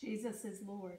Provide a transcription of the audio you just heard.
Jesus is Lord.